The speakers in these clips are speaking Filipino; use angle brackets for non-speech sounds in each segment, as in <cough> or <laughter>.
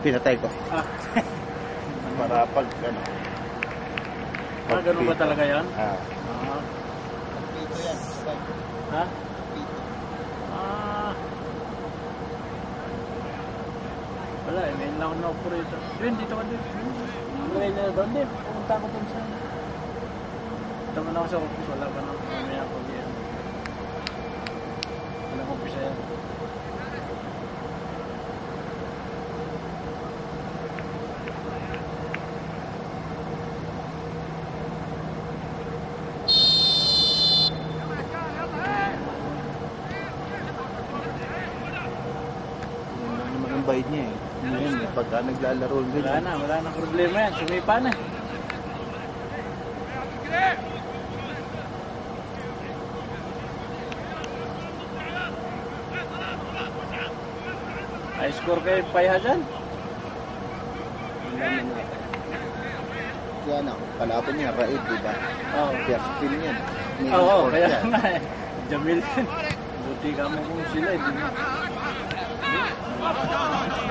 Pinatay ko. Ah, Para pag, ano. ah ganun ba talaga yan? Ah. Ah, Dito yan. Ha? Ah. Wala eh, may lang na operator. Yun, dito ka din. Ngayon na doon din. Pumunta ko dun sa... Ito na ako sa office. Wala pa na. Mamaya ako yan. Walang office yan. Yun lang naman ang bayad niya eh. Pagka naglalaro din. Wala na, wala na problema yan. Sumipa na. High score kay Paiha dyan. Yun lang naman. Kaya na, kalaban niya, Raid, di ba? Oo. First spin yan. Oo, import kaya yan. nga eh. Jamil yan. Buti ka mo kung sila. Hindi na.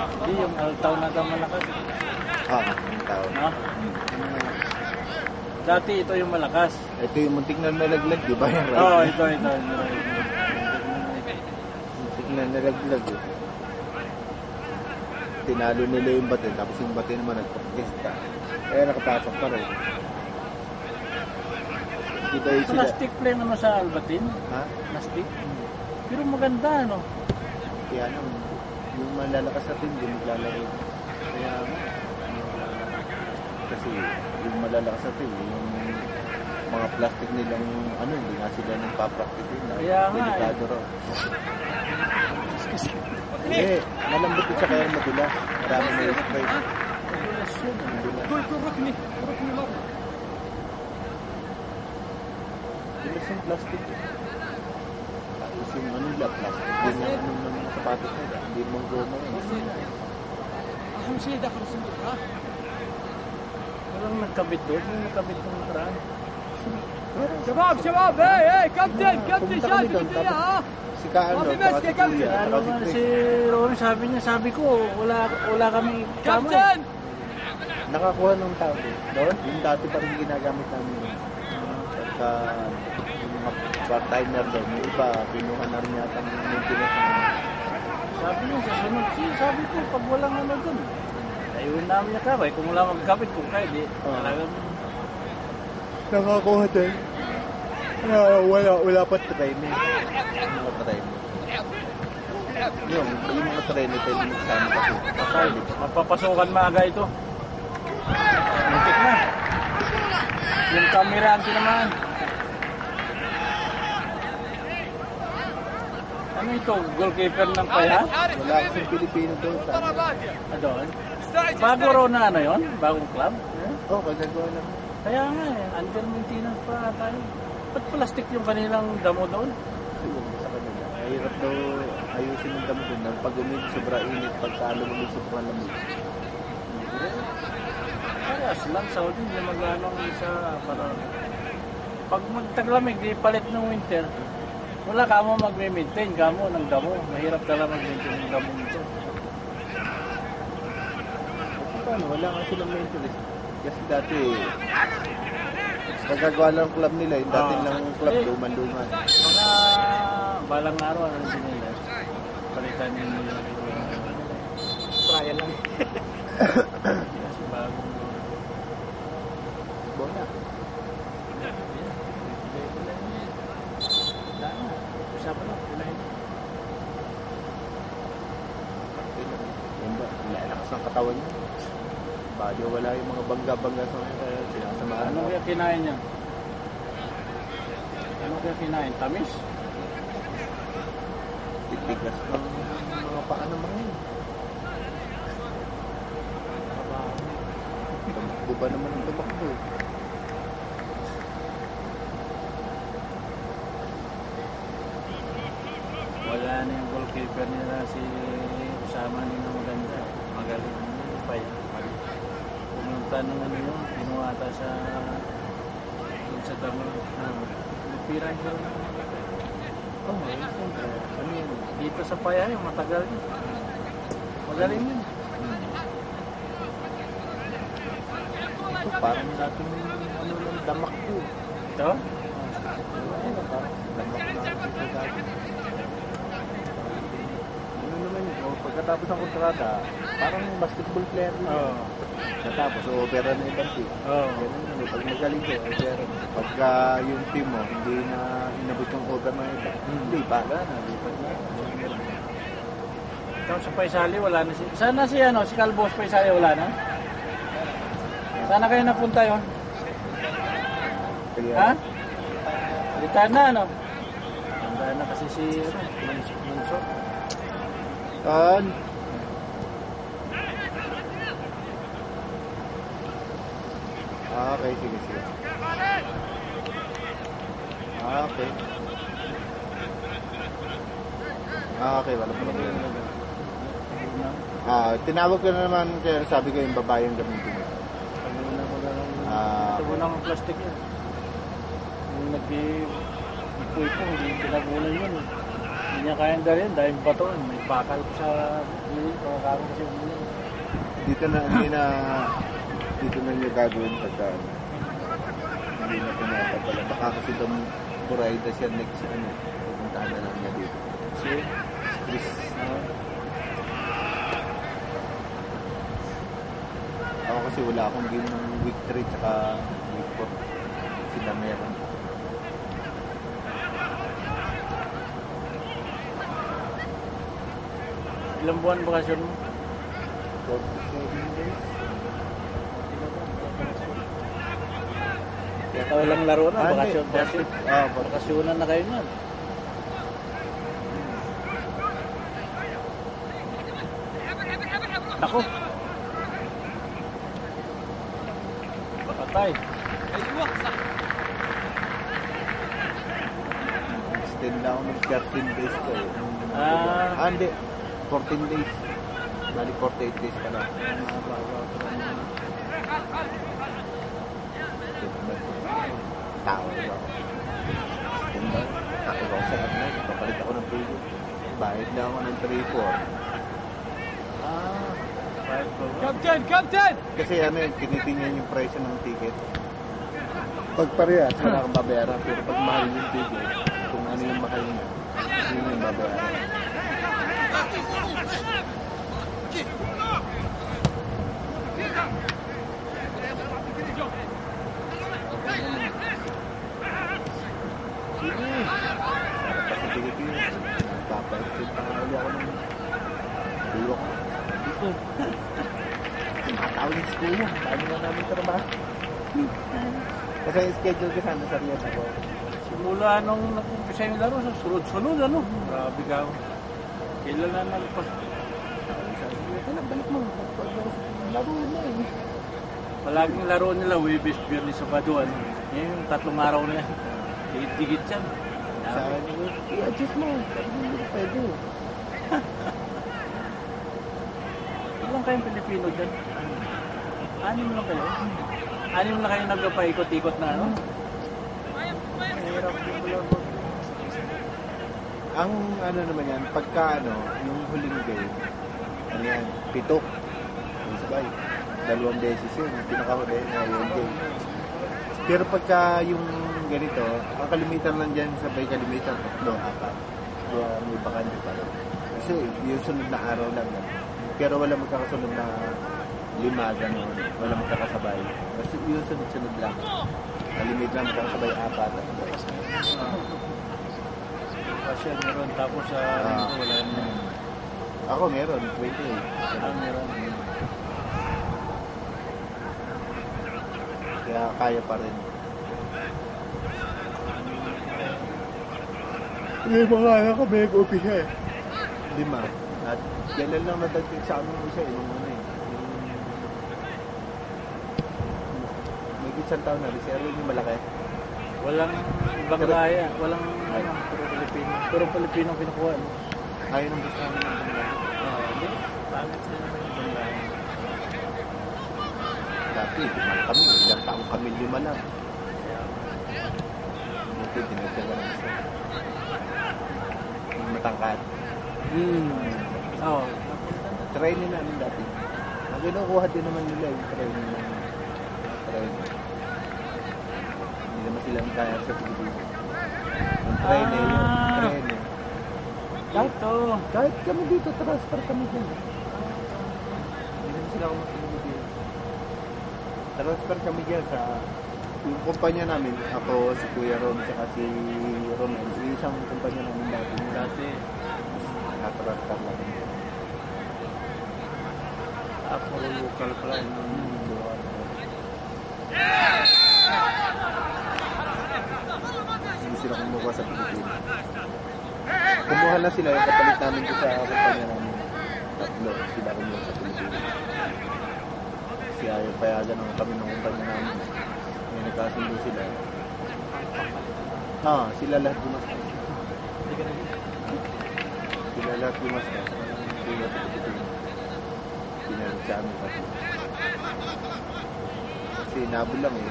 Hindi, yung altaw na daw malakas. Ah, yung tao. No? Dati ito yung malakas. Ito yung muntik na nalaglag, di ba? Oo, oh, ito, ito. Muntik na nalaglag eh. Tinalo nila yung bate, tapos yung bate naman nagpapagesta. Kaya nakapasok pa rin. Di ba yung sila? Plastic play naman sa Albatin. Ha? Plastic. Pero maganda, no? Kaya yung malalakas sa team, yung maglalaro. Kaya, Kasi yung malalakas sa team, yung mga plastic nilang ano, hindi nga sila nagpa-practice din. Kaya Delikado raw. Eh, malambot din siya kaya madulas. Marami na yung spray. madulas yun. eh. Plastic. Tapos yung ano nila, plastic din yung ano ng mga sapatos nila. Hindi mong goma yun. Walang nagkabit doon. Yung nagkabit ng nakaraan. شباب شباب اي اي كابتن كابتن Pumunta kami شادي doon, الدنيا tapos ها si Kaano, Mami, tsaka Mes, si kay Kami. Kuya, Ano tsaka si man Chris. si Ron, sabi niya, sabi ko, wala wala kami kama. كابتن Nakakuha ng tao doon. Yung dati pa rin ginagamit namin yun. Pagka yung mga part-timer doon, yung iba, pinuha na rin yata ng maintenance ng Sabi niya, sa sunod, si, sabi ko, pag walang ano doon, ayun namin niya kabay. Kung wala magkabit, kung kaya, di, Oo. talagang, Nakakuha doon. Ah, wala, wala pa training. Wala pa training. Yung, yung mga training tayo yung kasama kasi. patay. Mapapasukan maaga ito. Muntik na. Yung kamerante naman. Ano ito? Goalkeeper ng Paya? Wala kasing Pilipino doon sa. Ah, doon? Bago raw na ano yon? Bagong club? Eh? Oh, kagagawa lang. Kaya nga eh, under maintenance pa tayo. Ba't plastic yung kanilang damo doon? Siguro sa kanila. Mahirap daw ayusin yung damo doon. Pag umig, sobra init. Pagka lumamig, sobrang lamig. Parehas lang, Saudi, hindi mag-ano isa para... Pag magtaglamig, di palit ng winter, wala ka mo mag-maintain ka mo ng damo. Mahirap talaga mag-maintain ng damo nito. Paano, wala nga silang maintenance. Kasi dati, kagagawa lang ang club nila, yung dati Ah. lang club, luman-luman. Mga balang araw, ano din nila? Palitan yung trial <coughs> lang <coughs> kasi bagong... Bola. Usapan lang, unahin. Yan ba, lalakas ng katawan niya. Bali, wala yung mga bangga-bangga sa uh, sinasamahan. Ano kaya kinain niya? Ano kaya kinain? Tamis? Titigas ng mga paa ng mga yun. Tumakbo ba naman ang tumakbo? Wala na yung goalkeeper nila si Usama nila maganda galing pipe. Pumunta ng ano yun, pinuha ata sa yun sa damo. Ah, Lupiran ko. Oo, oh, yun. Ano yun? Dito sa paya yun, matagal yun. Magaling yun. Ito parang natin ano ng damak ko. Ito? Ah, Ayun, parang damak na dito dati. Pagkatapos ng kontrata, parang basketball player na. Oo. Natapos, so opera na ibang team. Oo. Ganun yun, eh. pag magaling ko, opera. Pagka yung team mo, hindi na inabot yung over ng iba, hindi pa. Wala na, lipat na. Tapos sa Paisali, wala na si... Sana si ano, si Calbos Paisali, wala na? Sana kayo napunta yun? Kaya, Ha? Retire na, ano? Tanda na kasi si... Ano, Manso. Manso. Tan. Ah, okay, sige, sige. Ah, okay. Ah, okay, wala problema. Ah, tinawag ko na naman kaya sabi ko yung babae yung gamitin mo. Ah. Taguna ng plastic yun. Yung nagbi... Ipoy po, hindi tinagunan yun. eh. Hindi niya kayang dalhin dahil bato. May bakal sa... Hindi, pakakaroon kasi ulo. Dito na, hindi na, dito na niya gagawin pagka, hindi na pinapadala. Baka kasi doon, Buraida siya next, ano, pupuntahan na lang niya dito. Si... Chris, Ako kasi wala akong game ng week 3 tsaka week 4. Sila meron. Ilang buwan bakasyon mo? 47 days. Ikaw lang laro na, Ah, bakasyon. hindi. Bakasyon. Ah, Bakasyonan na kayo niyan. Ako. Patay. extend na ako ng 13 days eh. Ah. Ah, hindi. 14 days. Bali 48 days pa lang. Tao ba ako? Extend na. Ako sa ano, papalit ako ng pili. Bayad na ako ng 3-4. Ah. Ba? Captain, captain! Kasi ano yun, tinitingnan yung presyo ng ticket. Pag parehas, wala kang babayaran. Pero pag mahal yung ticket, kung ano yung mahal niya, yun yung babayaran. Kasi schedule ako. Simula nung nag-umpisa yung laro, sunod-sunod, ano? Grabe ka. Kailan na? Sabi ko, "Kailan balik mo? Laro na eh. Palaging laro nila, Webes, Biyernes, Sabado, ano? Yan yung tatlong araw na yan. Digit-digit yan. Sabi ko, i-adjust mo. Sabi ko, hindi pwede. <laughs> Ilang kayong Pilipino dyan? Anim lang kayo? Anim lang kayo nagpapaikot-ikot na, ano? Mahirap din pala po. Ang ano naman yan, pagka ano, yung huling game, ano yan, pitok. Yung sabay. Dalawang beses yun, yung pinakahuli na yung game. Pero pagka yung ganito, ang kalimitan lang dyan, sabay kalimitan, tatlo, apat. Kaya may bakante pa rin. Kasi yung sunod na araw lang yan. Pero wala magkakasunod na lima, gano'n. Wala magkakasabay. Kasi yung sunod-sunod lang. Kalimit lang magkakasabay apat. at Kasi meron tapos sa Ah. wala na. Ako meron, 28. Ah, meron. Kaya kaya pa rin. May mga anak ko, may office eh. Lima. At kailan lang nadagdag sa amin isa eh, yung ano eh. Yung... May isang taon na, reserve yung malaki. Walang ibang Pero- walang ano, puro Pilipino. Puro Pilipino kinukuha. No? Ayaw nung gusto namin ng panglaban. Oo, hindi. Pangit na ibang raya. Dati, lima kami. Ilang taong kami lima lang. Buti, dinagdagan ng isa. Yung matangkad. Hmm. Oo. Training namin dati. Ang kinukuha din naman nila yung training namin. tren. Hindi naman sila kaya sa Pilipinas. Eh, yung Ah. tren eh. Kahit, Ito. kahit kami dito, transfer kami dyan. Hindi naman sila kumasunod dito. Transfer kami dyan sa yung kumpanya namin, ako, si Kuya Ron, saka si Romel, yung isang kumpanya namin dati. Dati. Nakatransfer lang. Ako local pala. Yung Hindi sila kumuha sa Pilipinas. Kumuha na sila yung kapalit namin ko sa kumpanya namin. Tatlo sila kumuha sa Pilipinas. Kasi ayaw payagan ng kami ng kumpanya namin. May nagkasundo sila. Ah, sila lahat gumastos. Sila lahat gumastos. Sila sa Pilipinas. Pinalit sa amin kasi. Kasi nabol lang eh.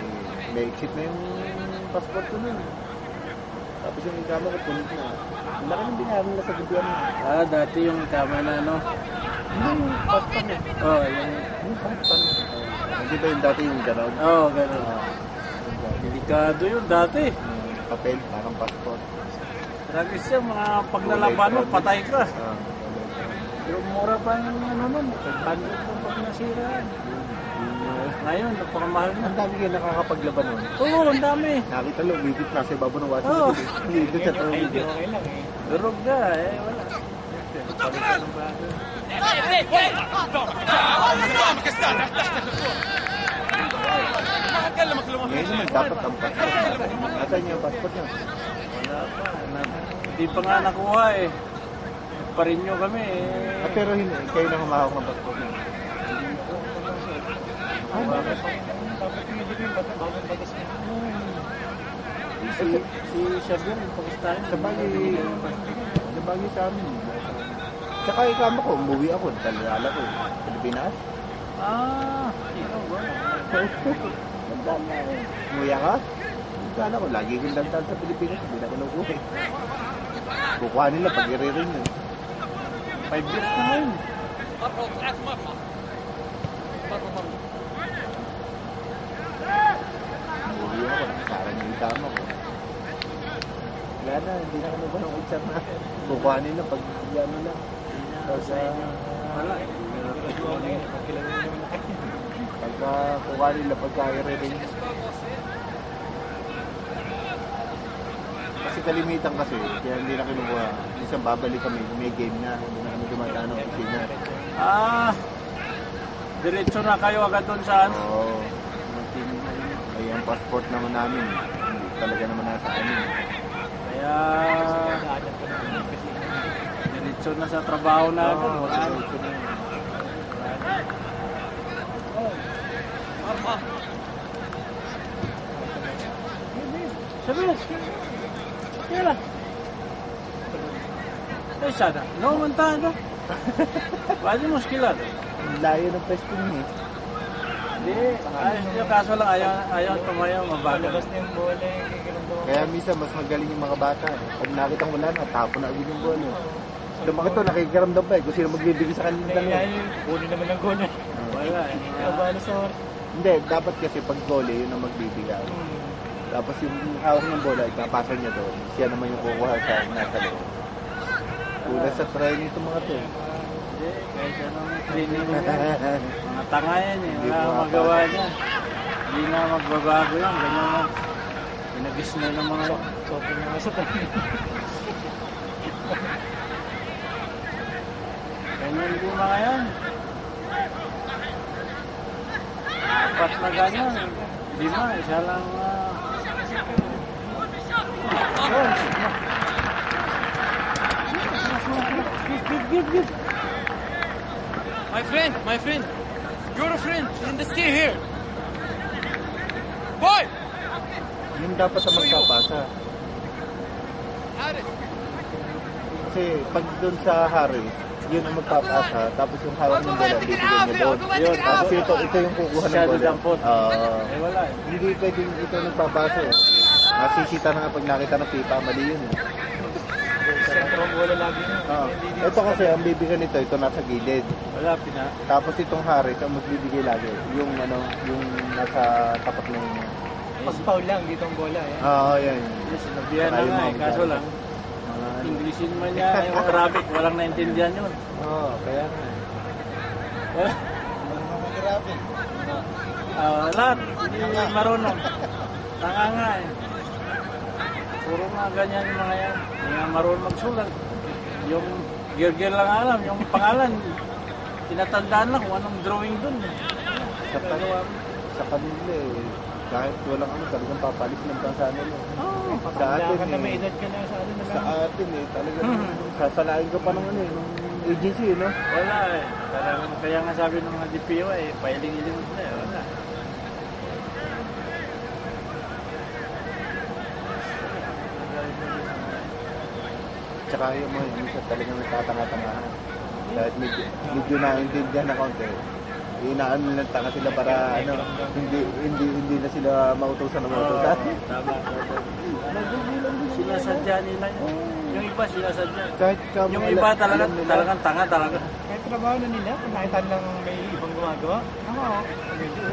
May exit na yung passport ko nun. Tapos yung ikama ko punit na. Ang laki ng binayaran nila sa gobyerno. Ah, dati yung tama na ano. Hindi yung passport eh. Oh, yung... Yung passport. Hindi ba yung dati yung gano'n? Oh, ganun. Ah, yung dati. Delikado yun dati. Papel, parang passport. Grabe siya, mga paglalaban mo, patay ka. Ah, Pero mura pa yung ano nun. Pagpagod mo pag nasira. Ngayon, napakamahal na. Ang dami kayo nakakapaglaban nun. Oo, ang dami. Nakita lang, bibit na sa ibabaw ng washing Oo. Bibit sa tubig. Durog na, eh, wala. Palitan ng bago. Ngayon naman, dapat ang passport. Nasaan yung passport niya? Wala pa. Na- Hindi pa nga nakuha eh. Pa rin nyo kami eh. Ah, pero kayo na humahawak ng passport niya. Ah? Si, si Xavier, yung Pakistan. Sa bagay, sa bagay sa amin. Tsaka ikama ko, umuwi ako, talala ko, Pilipinas. Ah, ano ba? Nagdaan na ako. Umuwi ka? Nagdaan ako, lagi kong dantan sa Pilipinas, hindi na ako nag-uwi. Kukuha nila pag i-ring yun. Five years na ngayon. Umuwi ikama ko. Wala na, hindi na ako nagbanong exam na. Kukuha nila pag ano lang. Pag, ah, Wala. pagka kukuha nila pagka i-ring. Kasi kalimitan kasi, kaya hindi na kinukuha. Minsan babalik kami, may game na, hindi na kami dumadaan ng opisina. Ah, diretso na kayo agad doon saan? Oo. Ay, ang passport naman namin, talaga naman nasa amin. Kaya, diretso na sa trabaho na agad. Oo, Wala na. diretso na yun. Sabi, Kaya Eh, sana. No, mantado. <laughs> Pwede muskilado. Ang layo ng pwesto niya eh. Hindi, ayos nyo. Kaso lang, ayaw, ayaw tumayo, mabagal. na yung bola eh. Kaya minsan mas magaling yung mga bata. eh. Pag nakita ko wala na, tapo na agad yung bola. Lumaki to, nakikiramdam pa eh. Kung sino magbibigay sa kanila dalawa. kunin naman ang goal eh. Wala eh. Kabalo sa oras. Hindi, dapat kasi pag gole, yun ang magbibigay. Tapos yung hawak ng bola, ipapasa niya doon. Siya naman yung kukuha sa nasa loob. Una sa training itong mga to. eh. Kahit anong training yan. Mga tanga yan eh. Wala ko kang magawa niyan. Hindi na magbabago yan. Ganyan lang. Pinagis na ng mga... Sobrang mga sa tayo. <laughs> Ganyan din mga yan. Apat na ganyan. Lima, isa lang... give, give, give. My friend, my friend. You're a friend. And stay here. Boy! Yun dapat ang magpapasa. Kasi pag doon sa Harris, yun ang magpapasa. Tapos yung hawak ng bola, bibigyan niya doon. Yun, tapos ito, ito yung kukuha ng bola. dampot. Oo. Eh wala eh. hindi pwedeng ito nagpapasa eh. Masisita na nga pag nakita ng FIFA, mali yun eh. Bola lagi na. Ah, dito ito kasi, ang bibigyan nito, ito nasa gilid. Wala, pina... Tapos itong Harris, ang mas bibigay lagi. Yung ano, yung nasa tapat ng... Pag foul lang dito ang bola. Yan. Oo, yan. Yes, sinabihan na nga eh, kaso lang, Englishin man niya, yung Arabic, walang naintindihan yun. Oo, kaya nga. eh. Wala. Ah, lahat, hindi marunong. Tanga nga eh. Puro nga ganyan yung mga yan. Hindi nga marunong magsulat. Yung girgir lang alam, yung pangalan, tinatandaan lang kung anong drawing dun. eh. Sa, kan- sa kanila eh, kahit walang ano, talagang papalis ng bansa nila. Oh, Sa atin ka na eh. may edad ka na sa na Sa atin eh, talagang Hmm. sasalain ka pa ng ano eh, ng agency eh, no? wala eh. Talagang, kaya nga sabi ng mga DPO eh, pailing-iling mo sila eh, wala. Tsaka yung mga minsan talagang nagtatanga-tangahan. Kahit medyo, medyo naintindihan na konti, inaano lang tanga sila para ano, hindi hindi hindi na sila mautusan ng mautusan. Tama. Sinasadya nila yun. Yung iba sinasadya. Kahit ka Yung mga- iba talaga, talagang tanga talaga. Kahit trabaho na nila, kung nakita lang may ibang gumagawa, oo.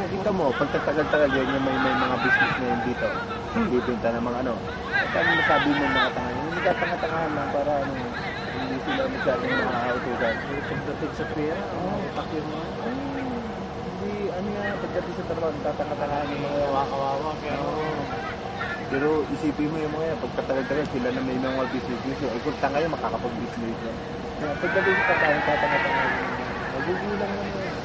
Kita mo, pagtatagal-tagal yan yung may, may mga business na yun dito. Bibinta ng mga ano. At ano masabi mo mga tanga? Yung nagtatanga-tangahan lang para ano, hindi sila masyadong nakakautusan. Pagdating sa pera, oh, yung mga. Hindi, ano nga, pagdating sa trabaho, nagtatanga-tangahan yung mga Kawawa, pero Pero isipin mo yung mga yan, pagkatagal-tagal sila na may mga business business. Eh kung tanga yun, makakapag-business yan. Kaya pagdating sa trabaho, tatanga-tangahan yung mga. Magugulang lang yun.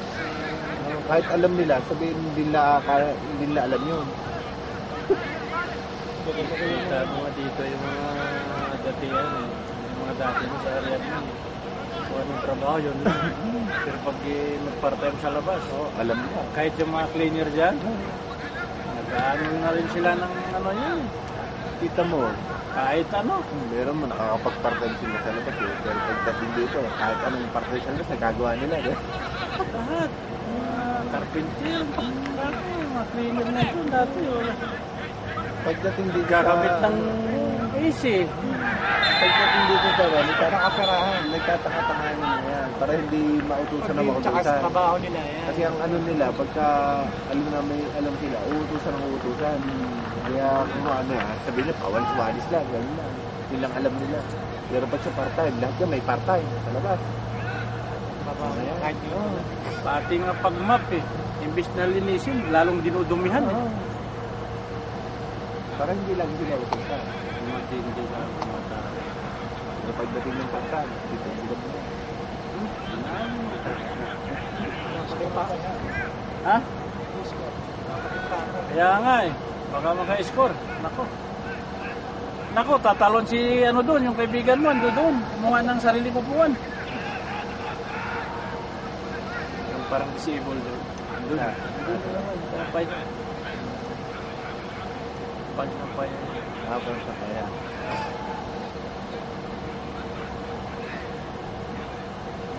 Ano, kahit alam nila, sabihin hindi nila, hindi nila alam yun. Kita mo nga dito yung mga datihan eh. Yung mga dati mo sa area mo. eh. Kung anong trabaho yun. <laughs> Pero pag eh, mag-part-time sa labas, Oo, alam nila. kahit yung mga cleaner dyan, nag-ano na rin sila ng ano yun. Kita mo, Kahit ano. meron mo nakakapag-part-time sila sa labas eh. Pero pagdating dito, kahit anong part-time sa labas, nagagawa nila. Eh. Lahat. Mga carpenter, dati, mga cleaner na ito, dati wala. Pagdating dito Gagamit sa... ng AC. Pagdating dito sa ano, nakakaperahan, nagtataka-tangahan nila yan. Para hindi mautusan na pag tsaka sa mautusan. trabaho nila, yan. Kasi ang ano nila, pagka alam na may alam sila, uutusan ang uutusan. Kaya kung ano ah, sabihin nila, bawal suwalis lang, gano'n lang. Yun lang alam nila. Pero pag sa part-time, lahat yan may part-time sa labas. trabaho nila, kahit yun. Pati nga pag-map eh. Imbis na linisin, lalong dinudumihan eh. Para hindi lang sila utusan. Matindi lang. Pero pagdating ng part-time, dito sila mo. Ha? Kaya nga eh. Baka maka-score. Nako. Nako, tatalon si ano doon, yung kaibigan mo, ando doon. Kumuha ng sarili pupuan. Yung parang disabled doon. Doon. Ah. Doon naman. Sampay. Pag sampay. Habang sa kaya.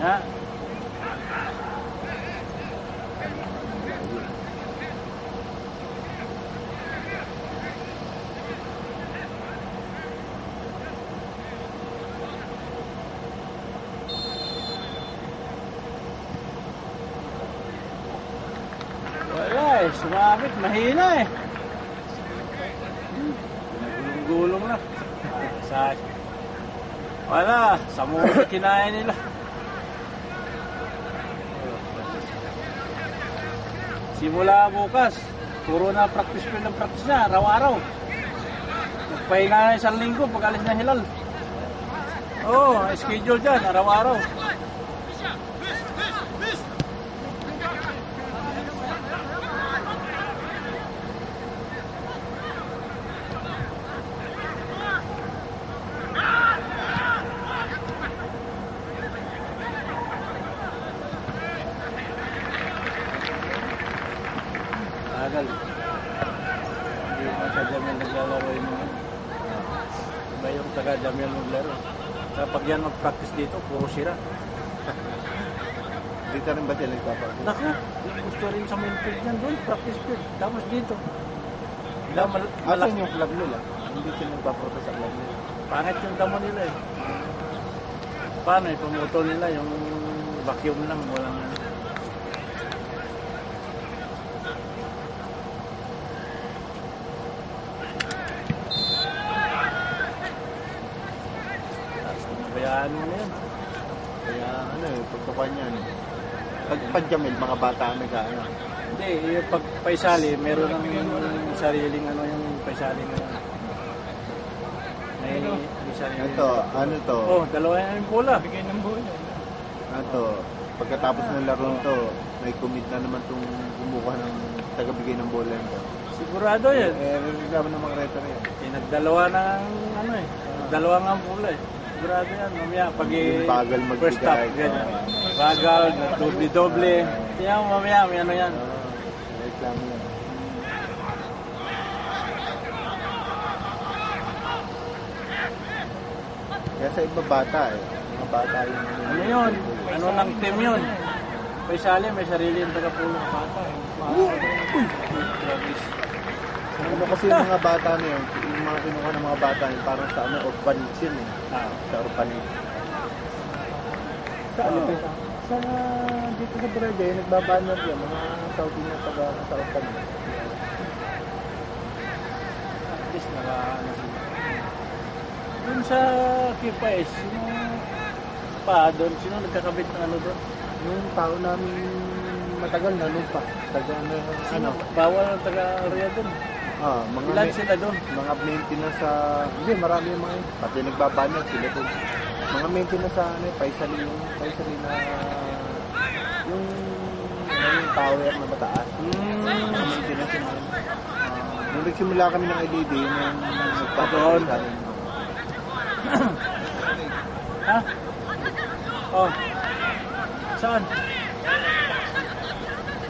Ha? Sumabit, mahina eh. Nagulong-gulong na. Wala, sa muna kinain nila. Simula bukas, puro na practice ko ng practice na, araw-araw. Nagpahinga na isang linggo pag alis na hilal. Oo, oh, schedule dyan, araw-araw. Tagal. Hindi pa sa Jamil naglalaro yung mga. Iba yung taga Jamil maglaro. Kapag yan puro sira. Dito rin ba sila nagpapakita? Naku, gusto rin sa main field yan doon, practice field. Tapos dito. Wala, mal- Asan yung club nila? Hindi sila nagpaprotest sa club nila. Pangit yung damo nila eh. paano eh, pumutol nila yung vacuum lang, walang ano. Tapos Bayaan mo na yun. Kaya ano pagkapan yan. Pag padyamil, mga bata ang nag-ano. Hindi, yung pag paisali, meron ng sariling ano yung paisali na may, may sariling. Ito, ano to? Oh, dalawa na yung bola. Bigay ng buhay. Ano to? Pagkatapos ng laro to, may commit na naman itong kumukuha ng tagabigay ng bola nito. Sigurado yan. Eh, reklamo ng mga referee yan. Eh, nagdalawa na ang ano eh. Dalawa nga ang bola eh. Sigurado yan. Mamaya pag bagal magbigay. first half, ganyan. Bagal, doble-doble. Kaya mamaya may ano yan. Reklamo yan. Kaya sa iba bata eh. Mga bata yung Ano yun? Ano ng team yun? Paisali, may sarili yung taga-pulo. Bata eh. Ano kasi yung mga bata na yun, yung mga kinuha ng mga bata yun, parang sa ano, orphanage yun eh. Ah. Sa orphanage. Sa ano Oo. Sa dito sa Brede, nagbabanat yan, mga Saudi na taga sa orphanage. At least naka ano sila. Dun sa Kipais, sino pa doon? Sino nagkakabit ng ano doon? Yung tao namin matagal na nung pa. Taga ano, Sino? ano, Bawal ang taga-area doon. Ah, mga Ilan may- sila doon? mga maintenance sa hindi marami yung mga pati nagbabanat sila doon mga maintenance sa ano paisali yung paisali na yung ano, yung tower na mataas Hmm. mga maintenance yung mga nung nagsimula kami ng LED yung Doon. nagpapagawa sa amin Ha? Oh. Saan?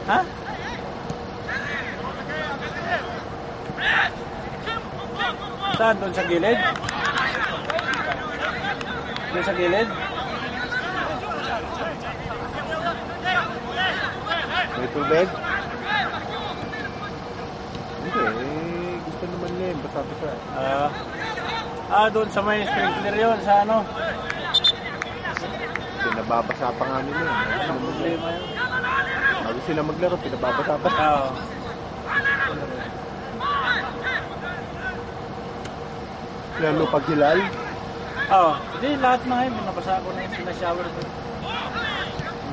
Ha? Saan? Doon sa gilid? Doon sa gilid? may tubig hindi eh gusto naman niya eh basta basta Ah, ah, doon sa may sprinkler yun, sa ano? pinababasa pa nga nila eh. Anong problema yun? bago sila maglaro pinababasa pa Oo. Lalo pag hilal Oo. Hindi, lahat na ngayon, binabasa ko na yung sinashower ko.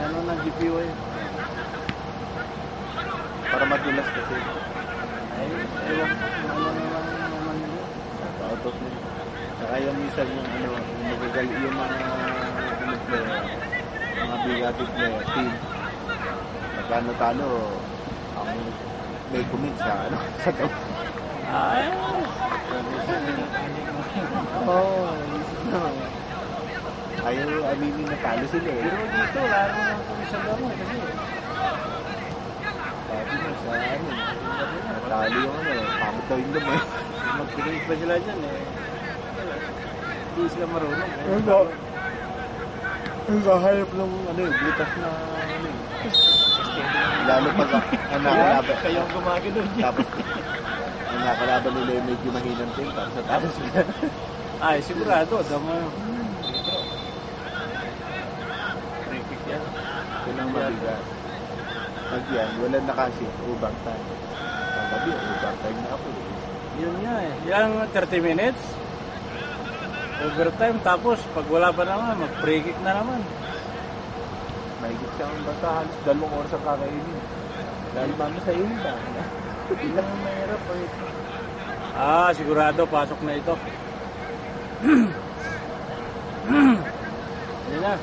Ano ng GPU eh. para madulas kasi Ay, ewan ko ano naman naman yun. Out na. Saka yung minsan yung ano, yung magagali yung mga ano player, mga bigated player, team. Pagka natalo, ang may commit sa ano, <laughs> sa top. Ay, Oo, oh. Ayaw aminin na talo sila eh. pero dito, lalo na kung sa laro kasi. Sabi mo sa ano, natalo yung ano, pamit daw yung gamay. Magpigay pa sila dyan eh. Hindi sila marunong. eh. Ano? Ang kahayap ng ano eh, butas na ano eh. Lalo pag <laughs> ang nakalaban. Kayo ang gumagano dyan. Tapos, ang nakalaban nila yung medyo mahinang team, tapos natalo sila. <laughs> Ay, sigurado. Yun. Free kick yan. Yun ang mabigat. Pag yan, wala na kasi, ubang time. Pagabi, ubang time na ako. Yun nga eh. Yung 30 minutes, overtime, tapos pag wala pa naman, mag-free kick na naman. Mahigit siya ang basta halos dalawang oras ang kakainin. Dahil mami sa inyo ba? Mahirap ito. Ah, sigurado, pasok na ito. Yan na.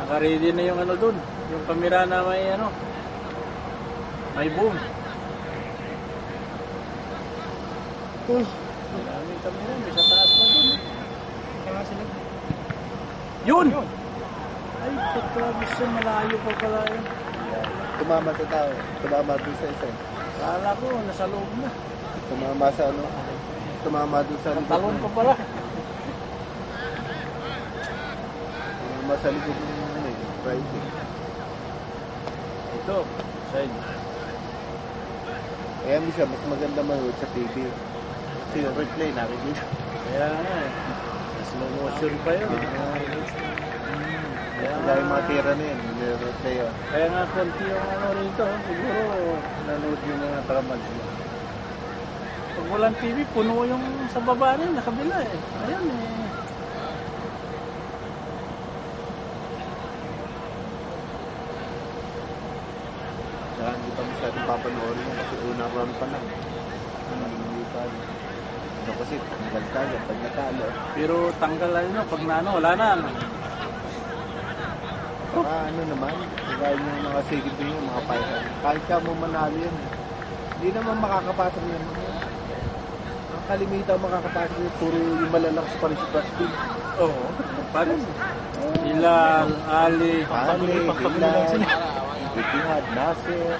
Naka-ready na yung ano dun. Yung kamera na may ano. May boom. Maraming kamera. May sa taas pa dun. Kaya sila. Yun! Ay, pagkabis siya. Malayo pa pala yun. Tumama sa tao. Tumama doon sa isa. Kala ko, nasa loob na. Tumama sa ano. Tumama doon sa likod. Talon pa pala. Tumama sa likod ng ano eh, right eh. Ito, side. Kaya minsan, mas maganda manood sa TV. Kasi yung replay, nakikita. Kaya nga eh. Slow motion pa yun. Kaya Kaya yung mga tira na yun, nire-replay yun. kaya nga konti yung ano rito, siguro nanood yung mga tramad sila. Pag walang TV, puno yung sa baba rin, nakabila eh. Ayan eh. Saka hindi pa masyadong papanoorin yun kasi unang round pa lang. Hindi pa. Ano kasi, tanggal tayo pag natalo. Pero tanggal na yun, pag naano, wala na. ano. Saka ano naman, kagaya yung mga team yung mga fighter. Kahit ka mo manalo yun, hindi naman makakapasok yun. Ang kalimita makakapasok yun, puro yung malalakas pa rin si Pascal. Oo. Paano? Ilang, Ali, Ali, Ilan, Itihad, Nasir,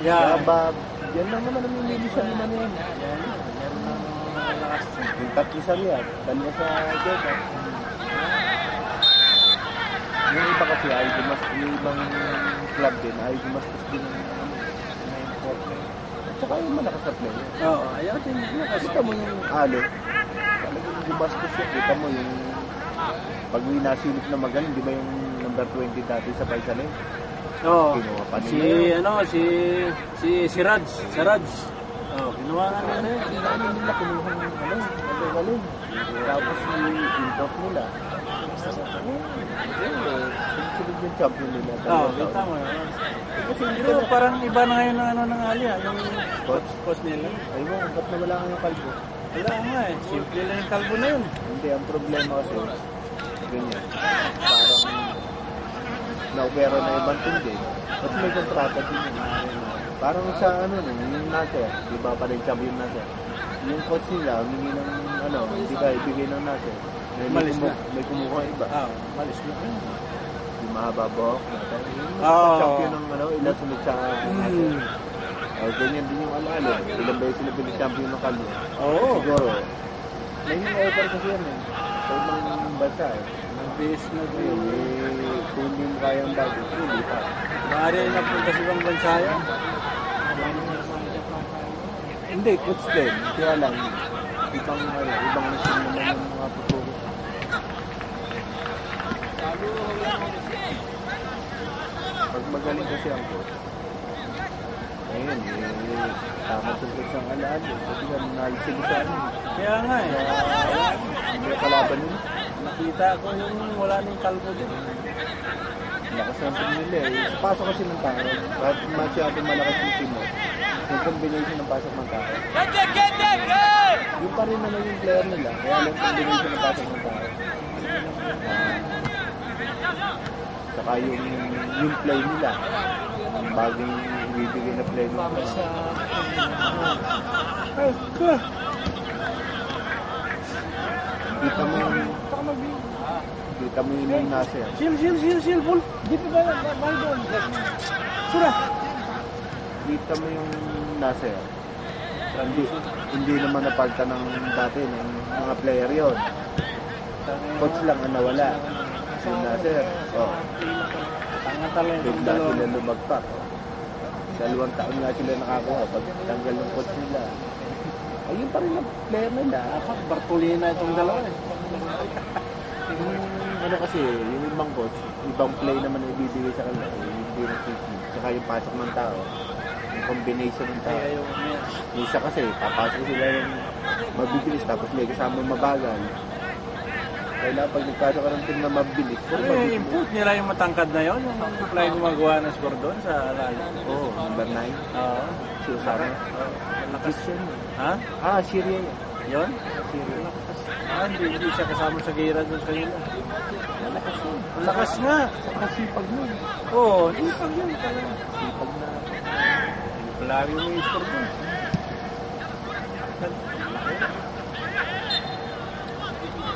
Yan. Gabab. Yan lang naman ang mimili sa lima na yan. Yan, yan ang malakas. Yung tatlo sa Riyadh, dalawa sa Jeddah. Yung iba kasi ay gumas, yung ibang club din ay gumastos din ng na import. At saka yung malakas na player. Oo, ayaw din nila kasi. Kita mo yung alo, talagang gumastos yun. Kita mo yung pag may nasilip na magaling, di ba yung number 20 dati sa Paisalim? Oo. Kinuha pa Si, ano, si, si, si Raj, si Raj. Oo, kinuha nga nila yun. Ang dami nila kinuha ng ano, magaling. Tapos yung import nila. Eh, sunod yung champion nila. Oo, kita mo. Kasi hindi Pero parang iba na ngayon ang ano ng Ali, ah, yung coach, coach nila. ay mo, ba't nawala ka ng kalbo? Wala nga eh, simple lang yung kalbo na yun. Hindi, ang problema kasi, ganyan. Parang, na-opera na ibang din. Kasi may kontrata din yun. Parang sa ano yung Nasser, di ba pa rin champion Nasser? Yung coach nila, humingi ng ano, hindi ka ibigay ng Nasser. Malis na. may kumukuha iba. Ah, malis na. Yung mahaba buhok. Yung Oo. champion ng ano, ilan sunod sa Nasser. Mm. O, ganyan din yung alalo. Ilang beses sila pinag champion ng kalbo. Oo. Siguro, may mga offer kasi yan eh. Sa ibang bansa eh. Nag-base na din. eh, kung hindi mo kaya ang bago, hindi pa. Maaari ay napunta sa ibang bansa yan. Hindi, coach din. Kaya lang, ibang, ano, ibang team naman ng mga tuturo. Pag magaling kasi ang coach, ayun, eh, tama sa alaalo. Kasi nga, nalis sila sa ano. Kaya nga eh. Hindi kalaban nila. Nakita ko yung wala nang kalbo din. Lakas ng team nila eh. Sa pasok kasi ng tao, kahit masyadong malakas yung team mo, yung combination ng pasok ng tao, yung pa rin naman yung player nila, kaya lang combination ng pasok ng tao. Ah, saka yung, yung play nila, ang bagong ibibigay na play nila. Kita mo yung, kita mo yung nasa yan. Sil, sil, sil, sil, bul. Di pa ba? Mahal doon. Sura. Kita mo yung nasa yan. Hindi, hindi naman napalta ng dati ng mga player yon. Coach lang ang nawala. Si Nasser. Oh, Tanga talaga yung bigla dalawa. sila lumagpak. Dalawang taon nga sila nakakuha pag tanggal ng coach nila. Ayun pa rin ang player nila. Dapat Bartolina itong dalawa eh. Yung ano kasi, yung ibang coach, ibang play naman ang ibibigay sa kanila. Eh, Hindi na technique. Saka yung pasok ng tao. Yung combination ng tao. Yung. Yung isa kasi, papasok sila yung mabibilis tapos may kasama yung mabagal. Kailangan pag nagpasok ka ng team na mabilis, Ano yung import nila yung matangkad na yun? Yung supply gumagawa ng score doon sa lalo? Oo, oh, number 9. Oo. Si Osama. Malakas. Egyptian. eh. Ha? Ah, Syria yan. Yun? Syria. Ah, hindi, hindi siya kasama sa gira doon kanina. Malakas yun. Ang lakas nga. Saka sipag mo. Oo, oh, sipag yun. Sipag na. Palagi mo yung score doon.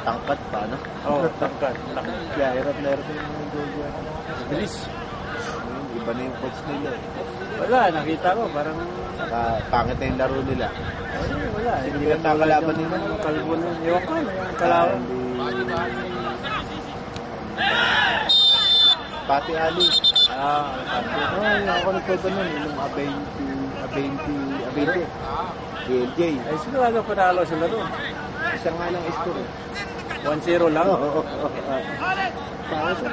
Tangkat pa, no? Oo, <laughs> oh. Kaya hirap na hirap yung mga goal yan. Bilis. Iba na yung coach nila. Wala, nakita ko. Parang, Saka pangit na yung laro nila. ay, wala. Hindi ka nakalaban nila. Yung kalbo na. Ewan ko, ano yung kalaban. Pati Ali. Ah. Ay, ako nagkwento nun, nung A20, A20, A20. ALJ. Ay, sigurado panalo sila doon. Isa nga lang score. 1-0 lang. Oo. So,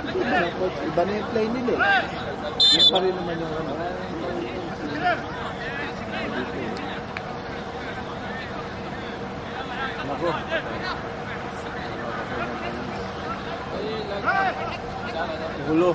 iba na, yung play nila eh. Yung pa rin naman yung ano. Nako. Gulo.